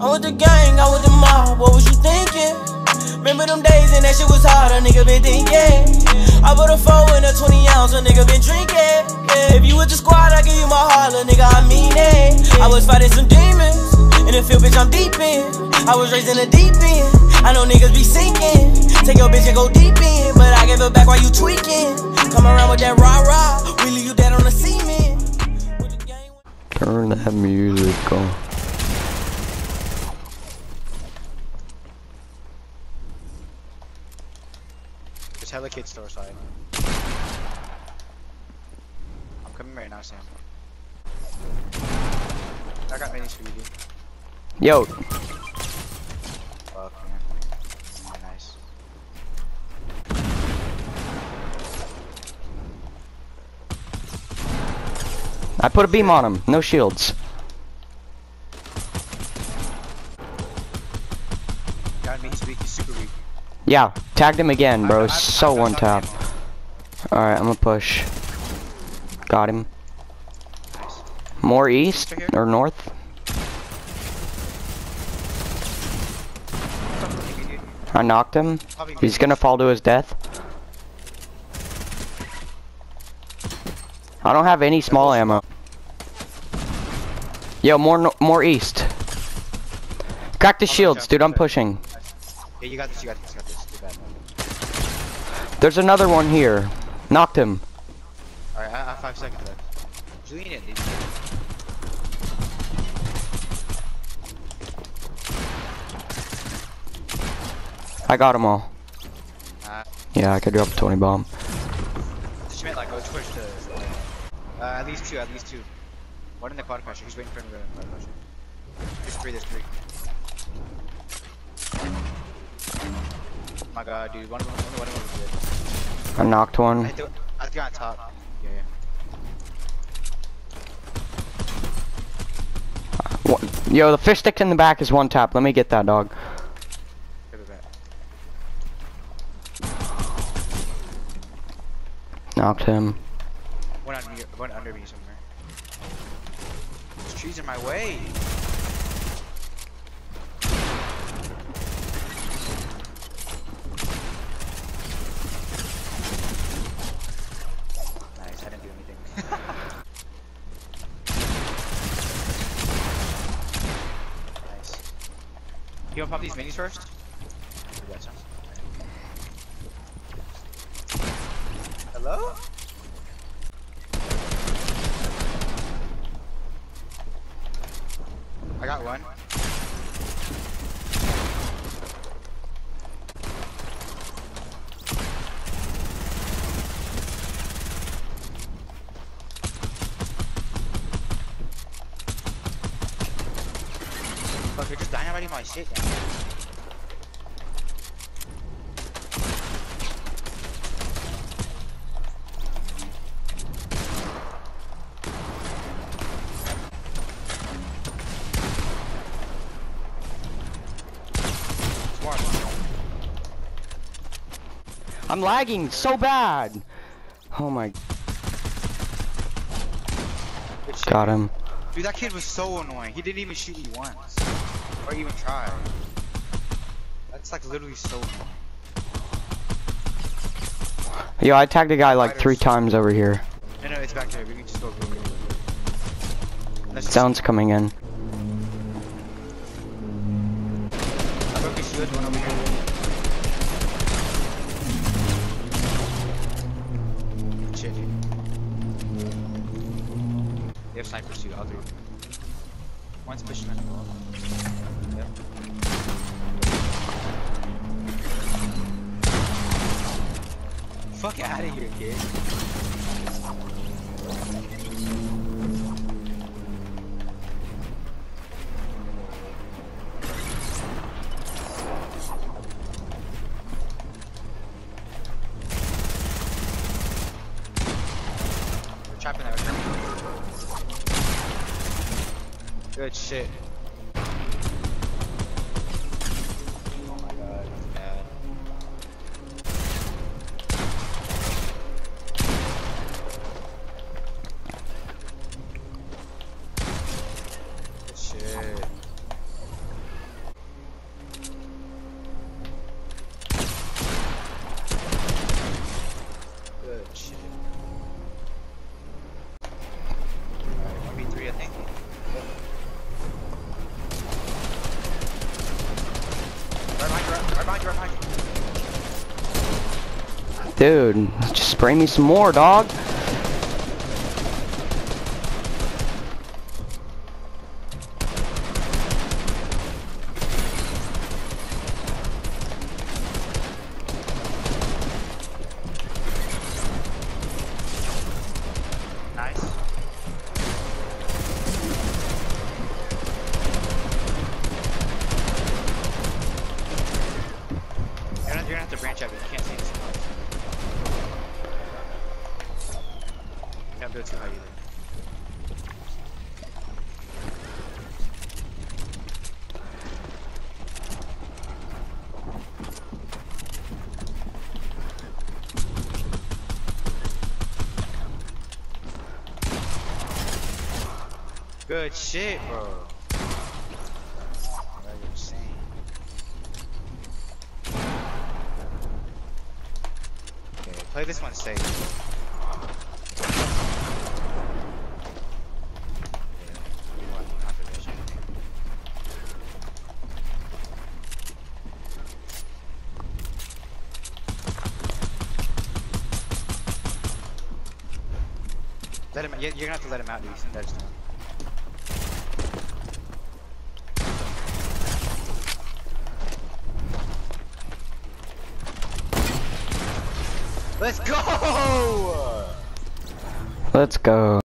I was the gang, I was the mob, what was you thinking? Remember them days and that shit was hard, a nigga been thinking. I put a four in a 20 ounce, a nigga been drinking. Yeah. If you with the squad, I give you my heart, a nigga, I mean it. I was fighting some demons, in the field, bitch, I'm deep in. I was deep end, I know niggas be sinking. Take your bitch and go deep in, but I give it back while you tweaking. Come around with that rah rah, we leave you dead on the. With Turn that music on. Kid store side. I'm coming right now, Sam. I got mini for you, dude. Yo, Fuck, man. Oh, nice. I put a beam on him. No shields. Yeah, tagged him again, bro. I- I- So I've one tap. Alright, I'm gonna push. Got him. More east or north? I knocked him. He's gonna fall to his death. I don't have any small ammo. Yo, more no more east. Crack the shields, dude. I'm pushing. Yeah, you got this, you got this, you got this. Too bad. There's another one here. Knocked him. Alright, I I have five seconds left. Julian, dude. I got them all. Uh, Yeah, I could drop a 20 bomb. she meant like go towards the. Uh, at least two, at least two. One in the quad crusher, he's waiting for the quad crusher. There's three, there's three. My god, dude, one of them, one of them was good. I knocked one. hit the, I think on top. Yeah, yeah. One- Yo, the fish stick in the back is one tap. Let me get that dog. Give it back. Knocked him. One under me, one under me somewhere. There's trees in my way. Nice, I didn't do anything. nice. You wanna pop these minis first? We got some. Hello? I got one. Just dynamiting my shit down. I'm lagging so bad. Oh my. Got him. Dude, that kid was so annoying. He didn't even shoot me once. Or even try. That's like literally so annoying. Yo, I tagged a guy like three times over here. No, no, it's back there. We can just go. Let's just- Sounds coming in. I broke his shield, one over here. Shit, dude. They have snipers too, I'll do. One's pushing on the wall. Fuck out of here, kid. We're. Good shit. Dude, just spray me some more, dog. It too high either. Good shit, bro. Play this one safe. Let him. You're gonna have to let him out. He's in dead. Let's go! Let's go.